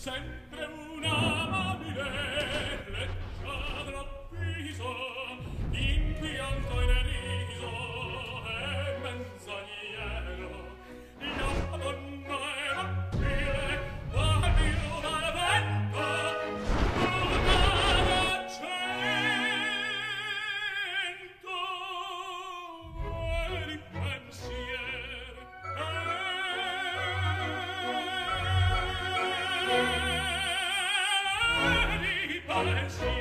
Send Sonnenschein